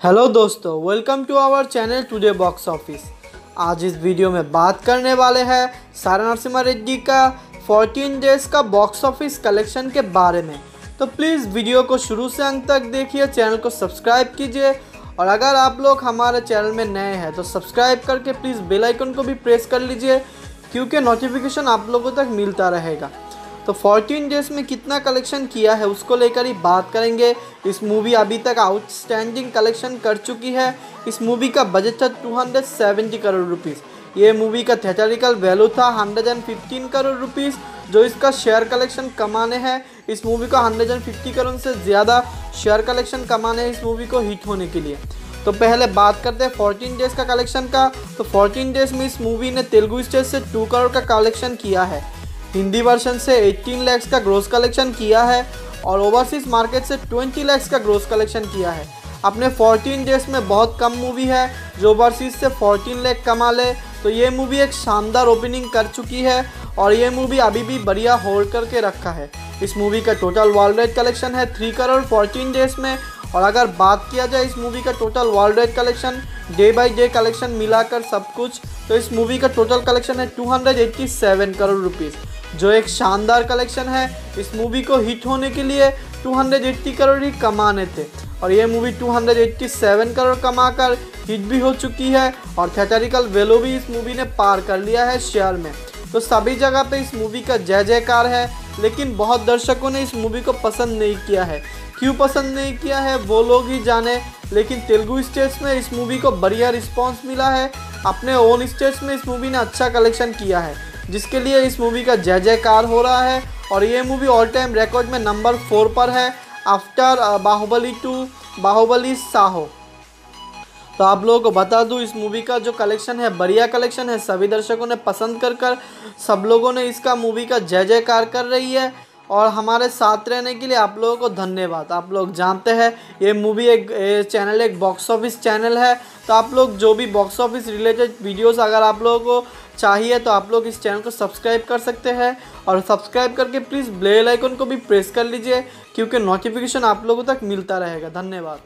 Hello दोस्तों welcome to our channel today box office आज इस वीडियो में बात करने वाले हैं सारा नरसिम्हा रेड्डी का 14 डेज़ का बॉक्स ऑफ़िस कलेक्शन के बारे में। तो प्लीज़ वीडियो को शुरू से अंत तक देखिए चैनल को सब्सक्राइब कीजिए। और अगर आप लोग हमारे चैनल में नए हैं तो सब्सक्राइब करके प्लीज़ बेलाइकन को भी प्रेस कर लीजिए, क्योंकि नोटिफिकेशन आप लोगों तक मिलता रहेगा। तो 14 डेज़ में कितना कलेक्शन किया है, उसको लेकर ही बात करेंगे। इस मूवी अभी तक आउटस्टैंडिंग कलेक्शन कर चुकी है। इस मूवी का बजट था 270 करोड़ रुपीज़ ये मूवी का थिएटरिकल वैल्यू था 115 करोड़ रुपीस जो इसका शेयर कलेक्शन कमाने हैं। इस मूवी को 150 करोड़ से ज़्यादा शेयर कलेक्शन कमाने हैं इस मूवी को हिट होने के लिए। तो पहले बात करते हैं 14 डेज़ का कलेक्शन का। तो 14 डेज़ में इस मूवी ने तेलुगु स्टेज से 2 करोड़ का कलेक्शन किया है। हिंदी वर्जन से 18 लैक्स का ग्रोस कलेक्शन किया है और ओवरसीज मार्केट से 20 लैक्स का ग्रोस कलेक्शन किया है। अपने 14 डेज़ में बहुत कम मूवी है, जो ओवरसीज से 14 लैख कमा ले। तो ये मूवी एक शानदार ओपनिंग कर चुकी है और ये मूवी अभी भी बढ़िया होल्ड करके रखा है। इस मूवी का टोटल वर्ल्ड वाइड कलेक्शन है थ्री करोड़ फोर्टीन डेज़ में। और अगर बात किया जाए इस मूवी का total world wide collection day by day collection मिलाकर सब कुछ तो इस मूवी का टोटल कलेक्शन है 287 करोड़ रुपीज़ जो एक शानदार कलेक्शन है, इस मूवी को हिट होने के लिए 280 करोड़ ही कमाने थे। और ये मूवी 287 करोड़ कमाकर हिट भी हो चुकी है और थिएटरिकल वेलो भी इस मूवी ने पार कर लिया है शेयर में। तो सभी जगह पे इस मूवी का जय जयकार है। लेकिन बहुत दर्शकों ने इस मूवी को पसंद नहीं किया है। क्यों पसंद नहीं किया है, वो लोग ही जाने, लेकिन तेलुगु स्टेट्स में इस मूवी को बढ़िया रिस्पांस मिला है। अपने ओन स्टेट्स में इस मूवी ने अच्छा कलेक्शन किया है, जिसके लिए इस मूवी का जय जयकार हो रहा है और ये मूवी ऑल टाइम रिकॉर्ड में नंबर फोर पर है आफ्टर बाहुबली टू बाहुबली साहो। तो आप लोगों को बता दूँ, इस मूवी का जो कलेक्शन है, बढ़िया कलेक्शन है, सभी दर्शकों ने पसंद कर कर, सब लोगों ने इसका मूवी का जय जयकार कर रही है। और हमारे साथ रहने के लिए आप लोगों को धन्यवाद। आप लोग जानते हैं, ये मूवी एक चैनल एक बॉक्स ऑफ़िस चैनल है। तो आप लोग जो भी बॉक्स ऑफ़िस रिलेटेड वीडियोस अगर आप लोगों को चाहिए तो आप लोग इस चैनल को सब्सक्राइब कर सकते हैं। और सब्सक्राइब करके प्लीज़ बेल आइकन को भी प्रेस कर लीजिए, क्योंकि नोटिफिकेशन आप लोगों तक मिलता रहेगा। धन्यवाद।